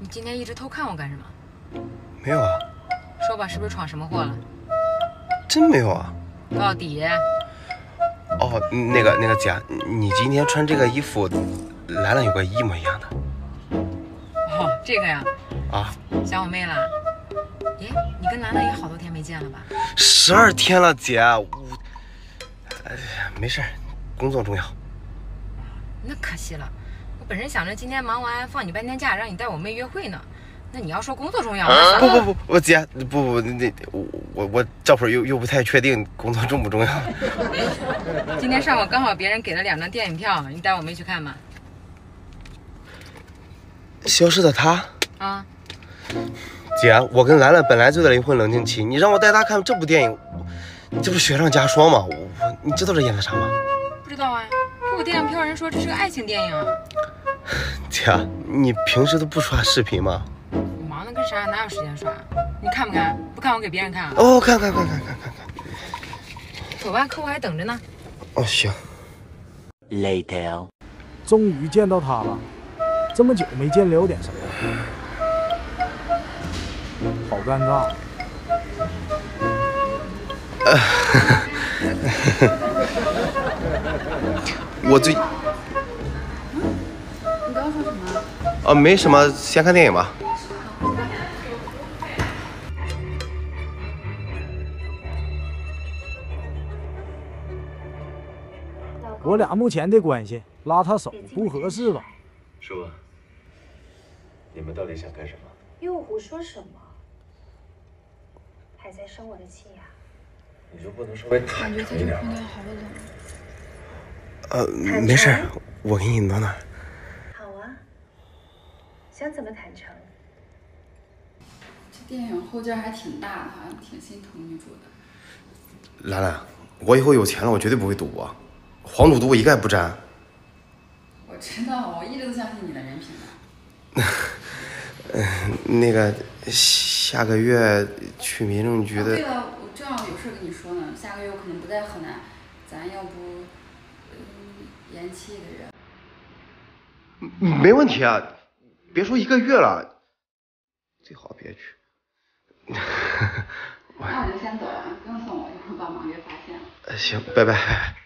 你今天一直偷看我干什么？没有啊，说吧，是不是闯什么祸了？真没有啊。到底？哦，那个那个姐，你今天穿这个衣服，兰兰有个一模一样的。哦，这个呀，啊，想我妹了？耶，你跟兰兰也好多天没见了吧？十二天了，姐，我，哎呀，没事儿，工作重要。那可惜了，我本身想着今天忙完放你半天假，让你带我妹约会呢。那你要说工作重要，那不不不，我姐，不不，那我我我这会儿又又不太确定工作重不重要。今天上午刚好别人给了两张电影票，你带我妹去看吗？消失的她。啊，姐，我跟兰兰本来就在离婚冷静期，你让我带她看这部电影，这不雪上加霜吗？我我，你知道这演的啥吗？不知道啊，电影票人说这是个爱情电影。姐，你平时都不刷视频吗？我忙的跟啥，哪有时间刷？你看不看？不看我给别人看啊。哦，看看看看看看看。走吧，客户还等着呢。哦，行。Later，终于见到他了，这么久没见，聊点什么？好尴尬。我最……你刚刚说什么？啊，没什么，先看电影吧。我俩目前的关系，拉他手不合适吧？叔，你们到底想干什么？又胡说什么？还在生我的气呀、你就不能稍微坦诚一点吗？呃，没事儿，我给你暖暖。好啊，想怎么坦诚？这电影后劲还挺大的，好像挺心疼女主的。兰兰，我以后有钱了，我绝对不会赌博，黄赌毒我一概不沾。我知道，我一直都相信你的人品的。那个下个月去民政局的，哦对了，我正好有事跟你说呢，下个月我可能不在河南，咱要不，嗯，延期一个月。没问题啊，别说一个月了，最好别去。那我就先走了，不用送我，一会儿把忙给发现了。呃行，拜拜。